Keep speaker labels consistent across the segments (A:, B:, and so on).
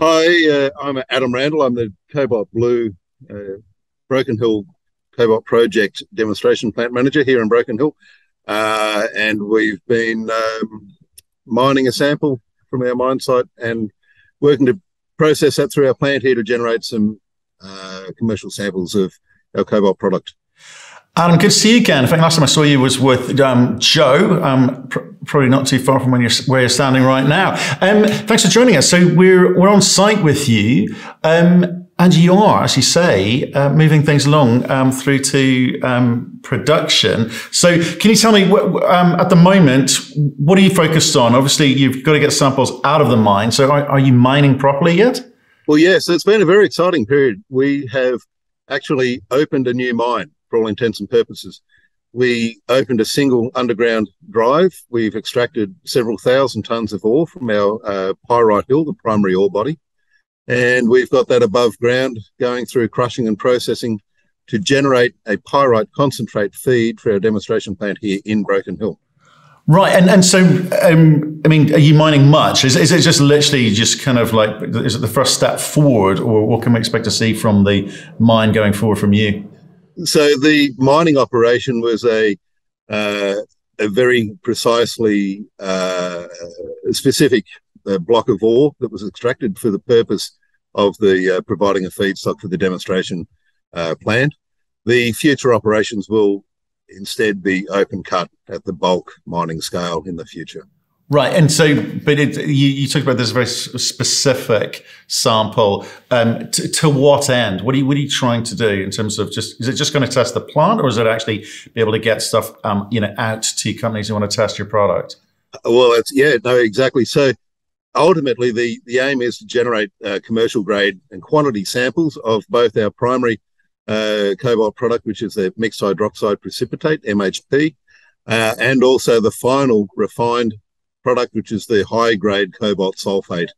A: Hi, uh, I'm Adam Randall. I'm the Cobalt Blue uh, Broken Hill Cobalt Project Demonstration Plant Manager here in Broken Hill. Uh, and we've been um, mining a sample from our mine site and working to process that through our plant here to generate some uh, commercial samples of our cobalt product.
B: Adam, good to see you again. I think last time I saw you was with um, Joe, um, pr- probably not too far from you're, where you're standing right now. Um, thanks for joining us. So we're we're on site with you, um, and you are, as you say, uh, moving things along um, through to um, production. So can you tell me, at the moment, what are you focused on? Obviously, you've got to get samples out of the mine. So are, are you mining properly yet?
A: Well, yes, it's been a very exciting period. We have actually opened a new mine for all intents and purposes. We opened a single underground drive. We've extracted several thousand tons of ore from our uh, Pyrite Hill, the primary ore body. And we've got that above ground going through crushing and processing to generate a pyrite concentrate feed for our demonstration plant here in Broken Hill.
B: Right, and and so um, I mean, are you mining much? Is is it just literally just kind of like is it the first step forward, or what can we expect to see from the mine going forward from you?
A: So the mining operation was a uh, a very precisely uh, specific uh, block of ore that was extracted for the purpose of the uh, providing a feedstock for the demonstration uh, plant. The future operations will instead be open cut at the bulk mining scale in the future.
B: Right, and so, but it, you, you talked about this very specific sample. Um, to, to, what end? What are you what are you trying to do in terms of just? Is it just going to test the plant, or is it actually be able to get stuff, um, you know, out to companies who want to test your product?
A: Well, it's yeah, no, exactly. So, ultimately, the the aim is to generate uh, commercial grade and quantity samples of both our primary uh, cobalt product, which is the mixed hydroxide precipitate (MHP), uh, and also the final refined product, which is the high grade cobalt sulfate,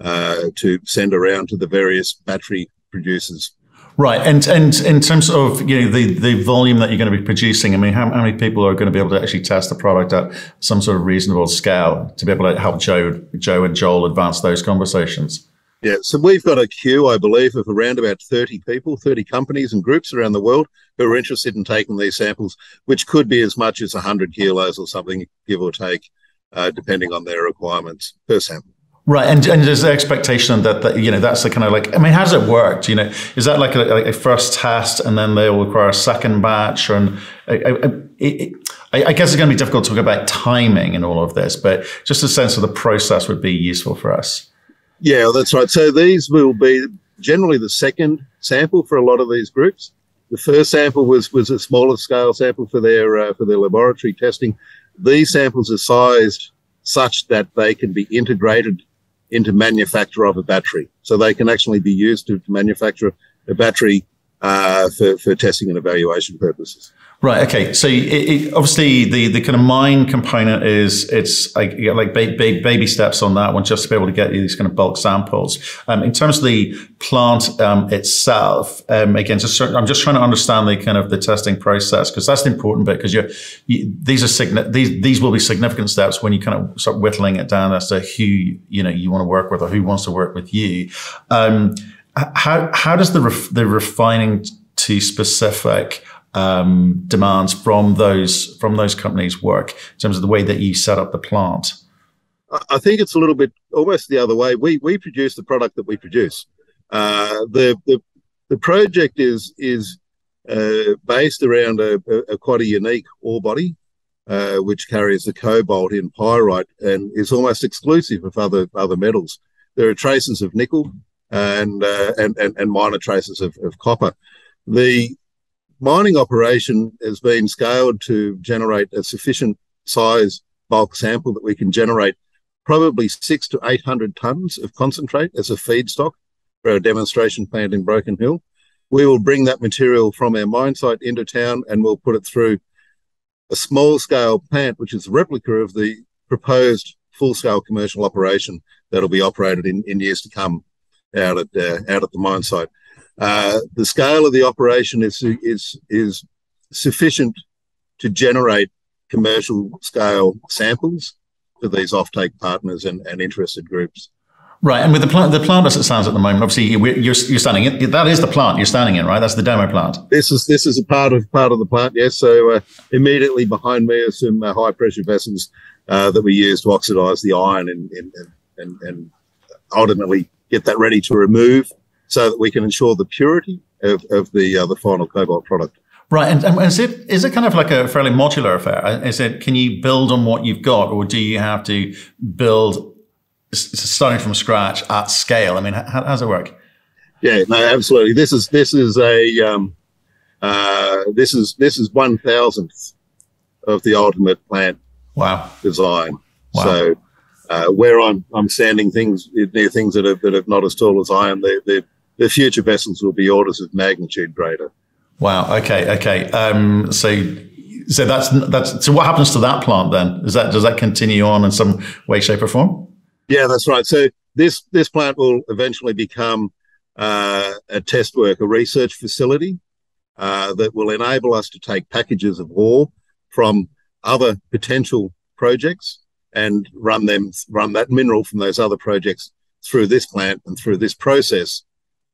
A: uh, to send around to the various battery producers.
B: Right, and and in terms of you know the the volume that you're going to be producing, I mean, how, how many people are going to be able to actually test the product at some sort of reasonable scale to be able to help Joe Joe and Joel advance those conversations?
A: Yeah, so we've got a queue, I believe, of around about 30 people, 30 companies and groups around the world who are interested in taking these samples, which could be as much as 100 kilos or something, give or take uh, depending on their requirements per sample.
B: Right, and, and there's the expectation that, that you know that's the kind of like I mean, how does it work? You know, is that like a, like a first test and then they'll require a second batch? And I, I, I, I guess it's going to be difficult to talk about timing and all of this, but just a sense of the process would be useful for us.
A: Yeah, that's right. So these will be generally the second sample for a lot of these groups. The first sample was was a smaller scale sample for their uh, for their laboratory testing, these samples are sized such that they can be integrated into manufacture of a battery. So they can actually be used to, manufacture a battery uh, for, for testing and evaluation purposes.
B: Right. Okay. So it, it, obviously the, the kind of mine component is it's like, like baby, baby steps on that one just to be able to get you these kind of bulk samples. Um, in terms of the plant um, itself, um, again, just I'm just trying to understand the kind of the testing process because that's the important bit because you, these are signi- these these will be significant steps when you kind of start whittling it down as to who you know you want to work with or who wants to work with you. Um, how how does the ref- the refining to specific um, demands from those from those companies work in terms of the way that you set up the plant?
A: I think it's a little bit almost the other way. We we produce the product that we produce. Uh, the the the project is is uh, based around a, a, quite a unique ore body, uh, which carries the cobalt in pyrite and is almost exclusive of other other metals. There are traces of nickel and uh, and, and, and minor traces of, of copper. The mining operation has been scaled to generate a sufficient size bulk sample that we can generate probably six to 800 tons of concentrate as a feedstock for our demonstration plant in Broken Hill. We will bring that material from our mine site into town and we'll put it through a small scale plant, which is a replica of the proposed full scale commercial operation that'll be operated in, in years to come out at, uh, out at the mine site. Uh, the scale of the operation is is is sufficient to generate commercial scale samples for these offtake partners and, and interested groups.
B: Right, and with the plant, the plant as it stands at the moment, obviously you're, you're standing in. That is the plant you're standing in, right? That's the demo plant.
A: This is this is a part of part of the plant, yes. So uh, immediately behind me are some uh, high pressure vessels uh, that we use to oxidize the iron and and, and and ultimately get that ready to remove, so that we can ensure the purity of, of the uh, the final cobalt product.
B: Right, and, and is it is it kind of like a fairly modular affair? Is it can you build on what you've got, or do you have to build starting from scratch at scale. I mean, how, how does it work?
A: Yeah, no, absolutely. This is this is a um, uh, this is this is one thousandth of the ultimate plant
B: wow
A: design. Wow. So uh, where I'm I'm standing things near things that are that are not as tall as I am, the the, the future vessels will be orders of magnitude greater.
B: Wow. Okay. Okay. Um, so so that's that's so what happens to that plant then? Is that does that continue on in some way, shape, or form?
A: Yeah, that's right. So this this plant will eventually become uh, a test work, a research facility uh, that will enable us to take packages of ore from other potential projects and run them run that mineral from those other projects through this plant and through this process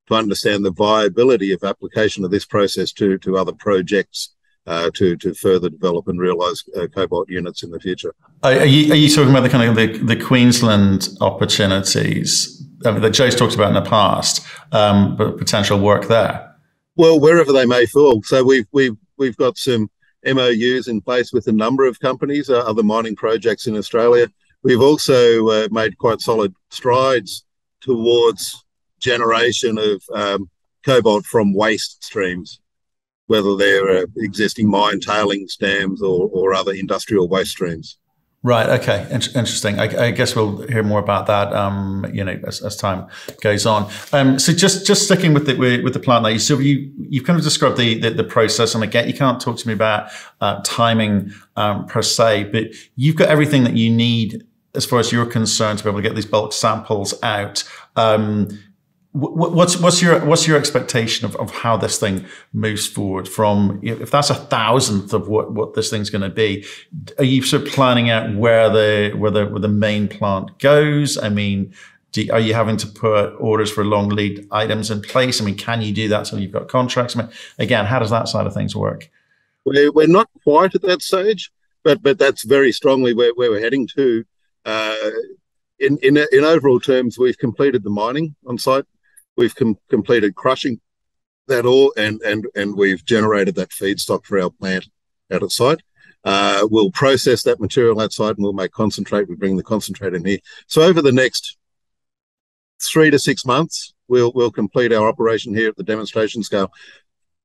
A: to understand the viability of application of this process to to other projects uh, to to further develop and realise uh, cobalt units in the future.
B: Are you, are you talking about the kind of the, the Queensland opportunities that Joe's talked about in the past, um, but potential work there?
A: Well, wherever they may fall. So we've we've we've got some MOUs in place with a number of companies, uh, other mining projects in Australia. We've also uh, made quite solid strides towards generation of um, cobalt from waste streams whether they're uh, existing mine tailings dams or, or other industrial waste streams.
B: Right. Okay. interesting. I, I, guess we'll hear more about that. Um, you know, as, as time goes on. Um, so just just sticking with the with the plant now. So you you've kind of described the the, the process, and again, you can't talk to me about uh, timing um, per se, but you've got everything that you need as far as you're concerned to be able to get these bulk samples out. Um, What's what's your what's your expectation of, of how this thing moves forward from if that's a thousandth of what, what this thing's going to be? Are you sort of planning out where the where the where the main plant goes? I mean, are you having to put orders for long lead items in place? I mean, can you do that so you've got contracts? I mean, again, how does that side of things work?
A: We're, we're not quite at that stage, but but that's very strongly where, where we're heading to. Uh, in, in in overall terms, we've completed the mining on site We've com- completed crushing that ore and, and, and we've generated that feedstock for our plant out at site. Uh, we'll process that material outside and we'll make concentrate. We bring the concentrate in here. So over the next three to six months, we'll we'll complete our operation here at the demonstration scale.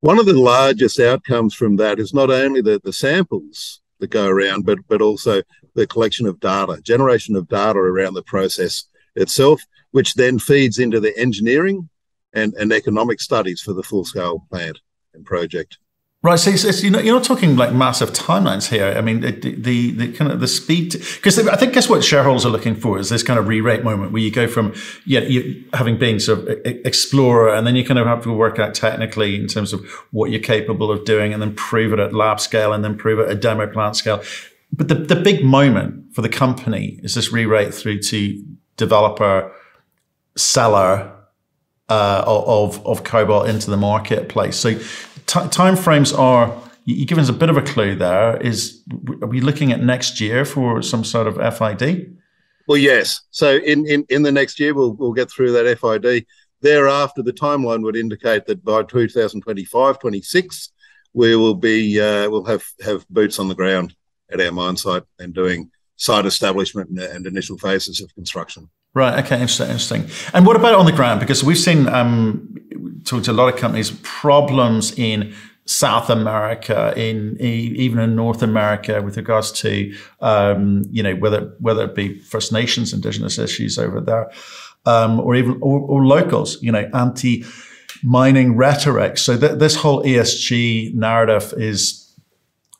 A: One of the largest outcomes from that is not only the, the samples that go around, but but also the collection of data, generation of data around the process itself, which then feeds into the engineering and, and economic studies for the full scale plant and project.
B: Right, so, so you're, not, you're not talking like massive timelines here. I mean, the the, the kind of the speed because I think guess what shareholders are looking for is this kind of re-rate moment where you go from yeah, you, having been sort of explorer, and then you kind of have to work out technically in terms of what you're capable of doing, and then prove it at lab scale, and then prove it at demo plant scale. But the the big moment for the company is this re-rate through to developer seller uh, of of cobalt into the marketplace. So t- time frames are you given us a bit of a clue there. Is are we looking at next year for some sort of FID?
A: Well, yes. So in, in, in the next year, we'll we'll get through that FID. Thereafter, the timeline would indicate that by 2025, 26, we will be uh, we'll have have boots on the ground at our mine site and doing site establishment and, and initial phases of construction.
B: Right. Okay. Interesting. Interesting. And what about on the ground? Because we've seen, um, talked to a lot of companies, problems in South America, in even in North America, with regards to, um, you know, whether whether it be First Nations, Indigenous issues over there, um, or even or, or, locals, you know, anti mining rhetoric. So th- this whole ESG narrative is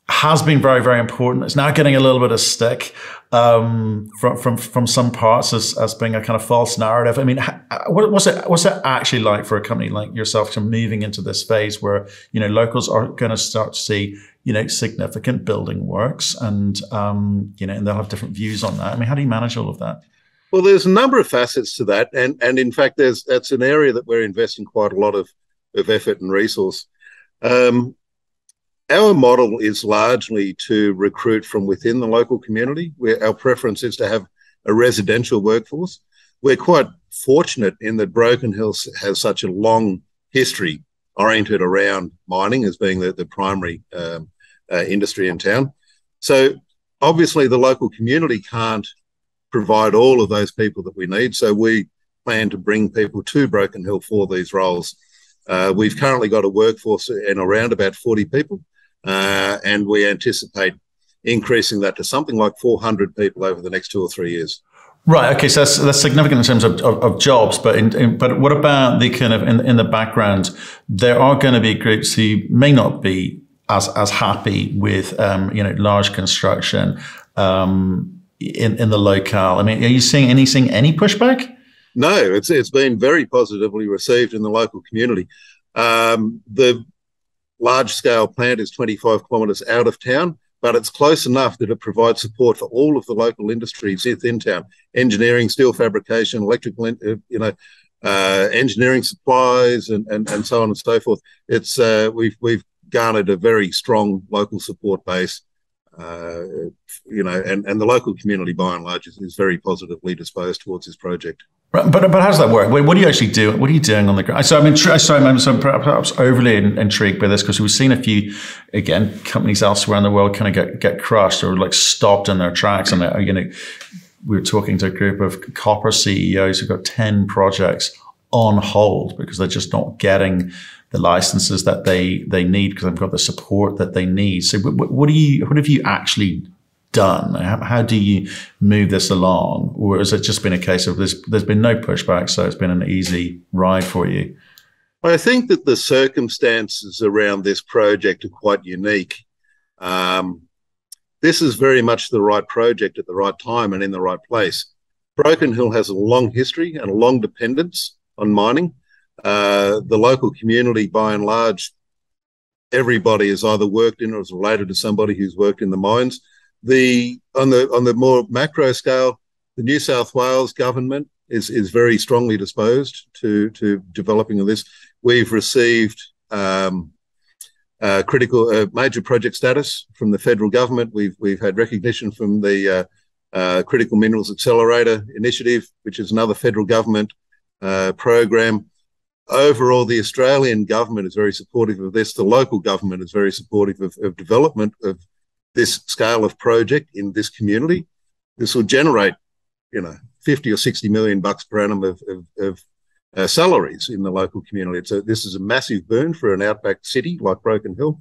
B: has been very, very important. It's now getting a little bit of stick um, from from from some parts as, as being a kind of false narrative. I mean, what, what's it what's it actually like for a company like yourself to moving into this phase where you know locals are going to start to see you know significant building works and um, you know and they'll have different views on that. I mean, how do you manage all of that?
A: Well, there's a number of facets to that, and and in fact, there's that's an area that we're investing quite a lot of of effort and resource. Um, our model is largely to recruit from within the local community. Where our preference is to have a residential workforce. We're quite fortunate in that Broken Hill has such a long history oriented around mining as being the, the primary um, uh, industry in town. So obviously the local community can't provide all of those people that we need. So we plan to bring people to Broken Hill for these roles. Uh, we've currently got a workforce in around about 40 people, uh, and we anticipate increasing that to something like 400 people over the next two or three years.
B: Right. Okay. So that's, that's significant in terms of, of, of jobs, but in, in, but what about the kind of in, in the background? There are going to be groups who may not be as as happy with um, you know large construction um, in in the locale. I mean, are you seeing any seeing any pushback?
A: No, it's it's been very positively received in the local community. Um, the large scale plant is 25 kilometres out of town but it's close enough that it provides support for all of the local industries within town. Engineering steel fabrication electrical uh, you know uh, engineering supplies and, and and so on and so forth. It's uh, we've we've garnered a very strong local support base uh, you know and and the local community by and large is, is very positively disposed towards this project
B: But, but how does that work? What do you actually do? What are you doing on the ground? So I'm, intri- sorry, I'm so perhaps overly intrigued by this because we've seen a few, again, companies elsewhere in the world kind of get, get crushed or like stopped in their tracks. And, uh, you know, we were talking to a group of copper CEOs who've got 10 projects on hold because they're just not getting the licenses that they, they need because they've got the support that they need. So what, what do you, what have you actually done? How, how, do you move this along? Or has it just been a case of there's, there's been no pushback, so it's been an easy ride for you?
A: I think that the circumstances around this project are quite unique. Um, this is very much the right project at the right time and in the right place. Broken Hill has a long history and a long dependence on mining. Uh, the local community, by and large, everybody has either worked in or is related to somebody who's worked in the mines the on the on the more macro scale, the New South Wales government is is very strongly disposed to to developing this. We've received um, uh, critical uh, major project status from the federal government. We've we've had recognition from the uh, uh Critical Minerals Accelerator Initiative, which is another federal government uh, program. Overall, the Australian government is very supportive of this. The local government is very supportive of, of development of this scale of project in this community, this will generate, you know, 50 or 60 million bucks per annum of, of, of uh, salaries in the local community. So this is a massive boon for an outback city like Broken Hill.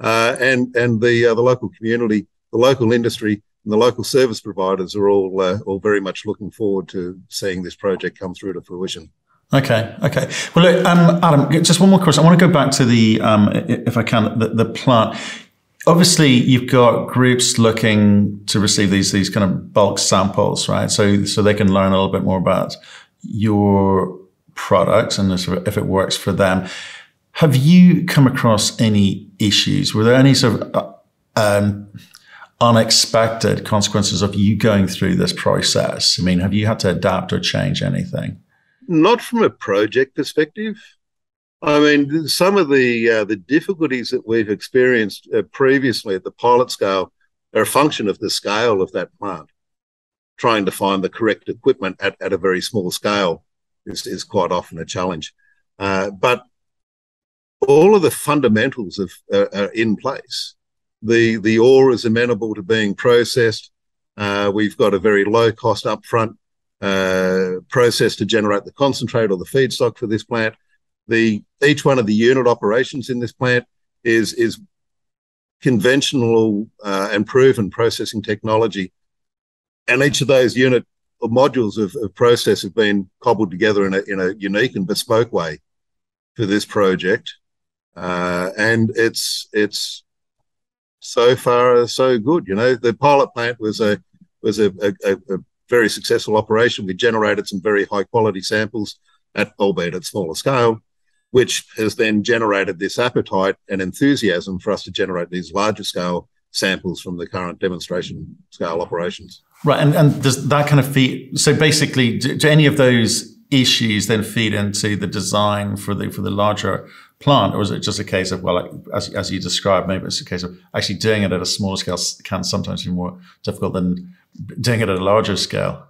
A: Uh, and and the uh, the local community, the local industry, and the local service providers are all uh, all very much looking forward to seeing this project come through to fruition.
B: Okay. Okay. Well, look, um, Adam, just one more question. I want to go back to the, um, if I can, the, the plant obviously you've got groups looking to receive these these kind of bulk samples, right? So so they can learn a little bit more about your product and if it works for them. Have you come across any issues? Were there any sort of uh, um, unexpected consequences of you going through this process? I mean, have you had to adapt or change anything?
A: Not from a project perspective. I mean, some of the uh, the difficulties that we've experienced uh, previously at the pilot scale are a function of the scale of that plant. Trying to find the correct equipment at, at a very small scale is, is quite often a challenge. Uh, but all of the fundamentals of, uh, are in place. The the ore is amenable to being processed. Uh, we've got a very low cost upfront uh, process to generate the concentrate or the feedstock for this plant the each one of the unit operations in this plant is is conventional uh, and proven processing technology, and each of those unit modules of, of process have been cobbled together in a in a unique and bespoke way for this project, uh, and it's it's so far so good. You know, the pilot plant was a was a, a, a very successful operation. We generated some very high quality samples at albeit at smaller scale which has then generated this appetite and enthusiasm for us to generate these larger scale samples from the current demonstration scale operations.
B: Right, and, and does that kind of feed? So basically, do, do any of those issues then feed into the design for the for the larger plant, or is it just a case of well, as as you described, maybe it's a case of actually doing it at a smaller scale can sometimes be more difficult than doing it at a larger scale.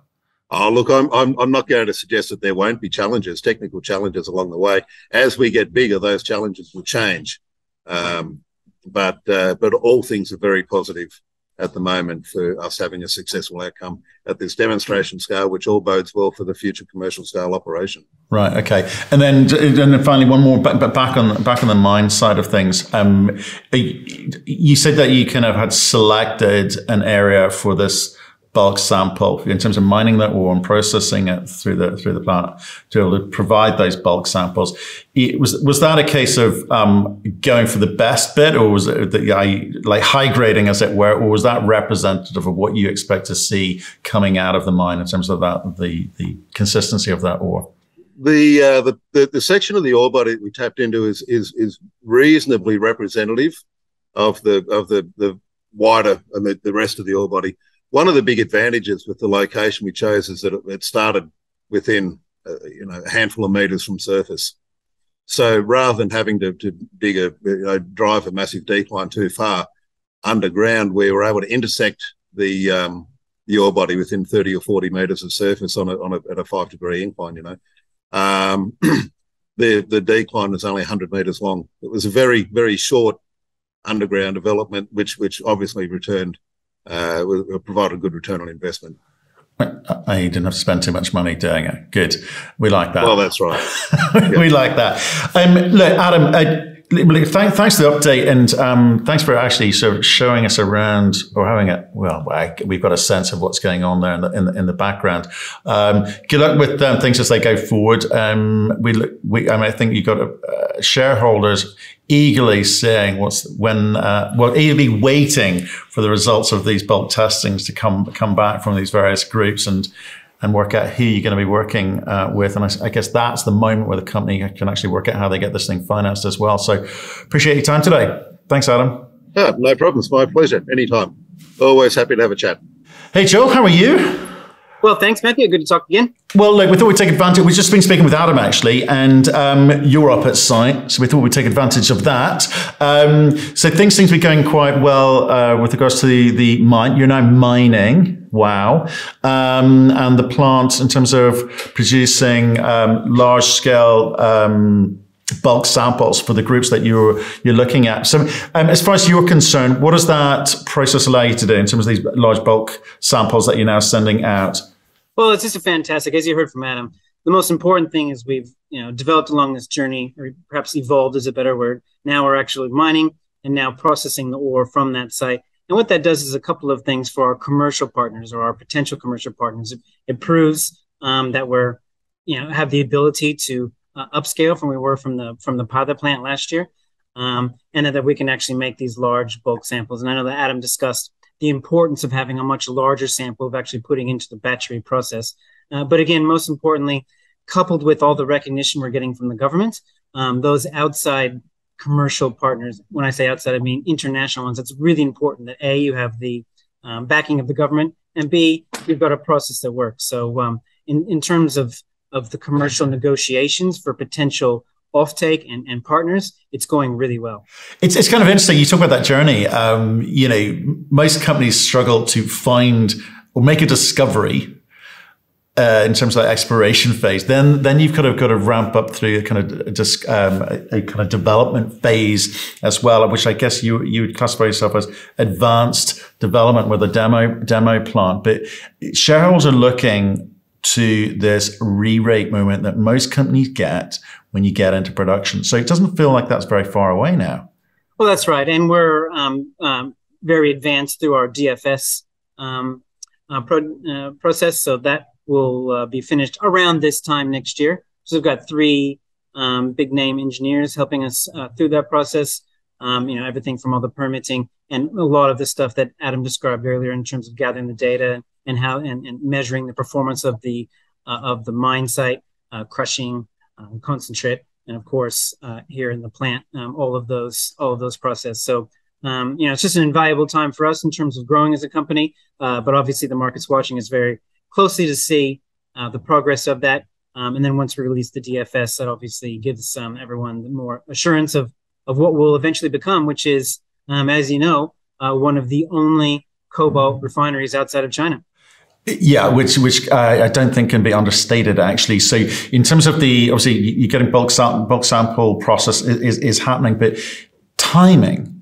A: Oh, look, I'm, I'm, I'm not going to suggest that there won't be challenges, technical challenges along the way. As we get bigger, those challenges will change. Um, but uh, but all things are very positive at the moment for us having a successful outcome at this demonstration scale, which all bodes well for the future commercial scale operation.
B: Right. Okay. And then, and then finally, one more, but back on back on the mine side of things. Um, you said that you kind of had selected an area for this bulk sample in terms of mining that ore and processing it through the through the plant to be able to provide those bulk samples. It, was was that a case of um, going for the best bit, or was it the, like high grading, as it were, or was that representative of what you expect to see coming out of the mine in terms of that the the consistency of that ore?
A: The, uh, the, the the section of the ore body that we tapped into is is is reasonably representative of the of the the wider and the, the rest of the ore body one of the big advantages with the location we chose is that it, started within uh, you know a handful of meters from surface. So rather than having to, to dig a you know, drive a massive decline too far underground, we were able to intersect the um, the ore body within 30 or 40 meters of surface on a, on a at a five degree incline. You know, um, the the decline was only 100 meters long. It was a very very short underground development, which which obviously returned uh, will, will provide a good return on investment.
B: I didn't have to spend too much money doing it. Good. We like that.
A: Well, that's right.
B: we like that. Um, look, Adam, uh, thanks for the update and um, thanks for actually sort of showing us around or having it. Well, we've got a sense of what's going on there in the, in the, in the background. Um, good luck with um, things as they go forward. Um, we, we, I, mean, I think you've got uh, shareholders eagerly saying what's when, uh, well, eagerly waiting for the results of these bulk testings to come, come back from these various groups and, and work out who you're going to be working uh, with. And I, I, guess that's the moment where the company can actually work out how they get this thing financed as well. So appreciate your time today. Thanks, Adam.
A: Yeah, no problems. My pleasure. Anytime. Always happy to have a chat.
B: Hey, Joe, how are you?
C: Well, thanks, Matthew. Good to talk again.
B: Well, look, we thought we'd take advantage. We've just been speaking with Adam actually, and um, you're up at site, so we thought we'd take advantage of that. Um, so things seem to be going quite well uh, with regards to the, the mine. You're now mining. Wow. Um, and the plant in terms of producing um, large scale um, bulk samples for the groups that you're you're looking at. So, um, as far as you're concerned, what does that process allow you to do in terms of these large bulk samples that you're now sending out?
C: Well, it's just a fantastic, as you heard from Adam. The most important thing is we've you know developed along this journey, or perhaps evolved is a better word. Now we're actually mining and now processing the ore from that site. And what that does is a couple of things for our commercial partners or our potential commercial partners. It, proves um, that we're you know have the ability to uh, upscale from we were from the from the pilot plant last year, um, and that we can actually make these large bulk samples. And I know that Adam discussed the importance of having a much larger sample of actually putting into the battery process. Uh, but again, most importantly, coupled with all the recognition we're getting from the government, um, those outside commercial partners, when I say outside, I mean international ones, it's really important that A, you have the um, backing of the government, and B, you've got a process that works. So, um, in, in terms of, of the commercial negotiations for potential offtake and, and partners, it's going really well.
B: It's, it's kind of interesting. You talk about that journey. Um, you know, most companies struggle to find or make a discovery uh, in terms of the exploration phase, then then you've kind of got to ramp up through a kind of just um, a, a, kind of development phase as well, which I guess you you would classify yourself as advanced development with a demo demo plant. But shareholders are looking to this re-rate moment that most companies get when you get into production. So it doesn't feel like that's very far away now.
C: Well, that's right, and we're um, um, very advanced through our DFS um, uh, pro- uh, process, so that will uh, be finished around this time next year. So we've got three um, big name engineers helping us uh, through that process. Um, you know, everything from all the permitting and a lot of the stuff that Adam described earlier in terms of gathering the data and how and, and measuring the performance of the uh, of the mine site, uh, crushing, um, concentrate, and of course uh, here in the plant, um, all of those all of those processes. So um, you know, it's just an invaluable time for us in terms of growing as a company. Uh, but obviously, the market's watching is very closely to see uh, the progress of that. Um, and then once we release the DFS, that obviously gives um, everyone more assurance of of what will eventually become, which is, um, as you know, uh, one of the only cobalt refineries outside of China.
B: Yeah, which which I don't think can be understated actually. So in terms of the obviously you're getting bulk sam- bulk sample process is, is happening, but timing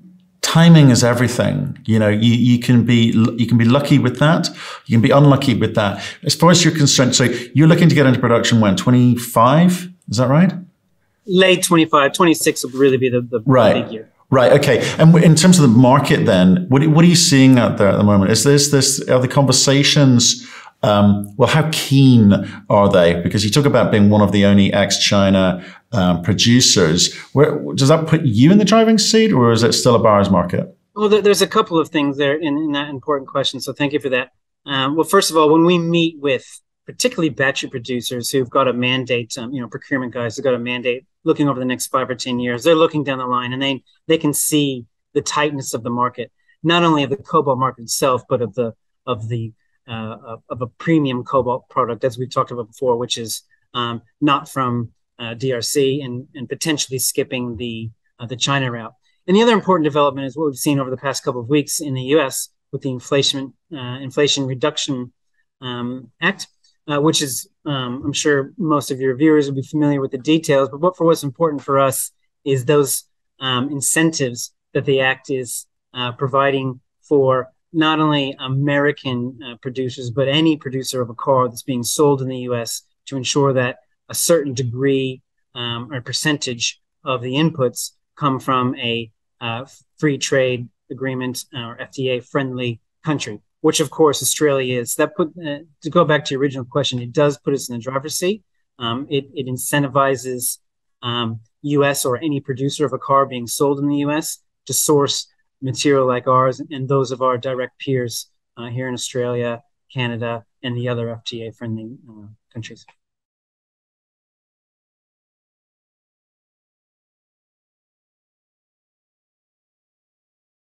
B: timing is everything. You know, you, you can be you can be lucky with that. You can be unlucky with that. As far as you're concerned, so you're looking to get into production when 25? Is that right?
C: Late 25, 26 will really be the, the
B: right.
C: big year.
B: Right. Okay. And in terms of the market, then, what what are you seeing out there at the moment? Is this this are the conversations? Um, well, how keen are they? Because you talk about being one of the only ex-China um, producers. Where does that put you in the driving seat, or is it still a buyer's market?
C: Well, there's a couple of things there in, in that important question. So thank you for that. Um, well, first of all, when we meet with particularly battery producers who've got a mandate, um, you know, procurement guys who've got a mandate looking over the next five or 10 years, they're looking down the line and they, they can see the tightness of the market, not only of the cobalt market itself, but of the, of the, uh, of a premium cobalt product, as we've talked about before, which is um, not from uh, DRC and, and potentially skipping the, uh, the China route. And the other important development is what we've seen over the past couple of weeks in the U.S. with the Inflation uh, Inflation Reduction um, Act, uh, which is, um, I'm sure most of your viewers will be familiar with the details. But what for what's important for us is those um, incentives that the act is uh, providing for not only American uh, producers but any producer of a car that's being sold in the U.S. to ensure that a certain degree um, or percentage of the inputs come from a uh, free trade agreement or FTA friendly country which of course Australia is. That put uh, to go back to your original question, it does put us in the driver's seat. Um, it, it incentivizes um, U.S. or any producer of a car being sold in the U.S. to source material like ours and those of our direct peers uh, here in Australia, Canada, and the other FTA friendly uh, countries.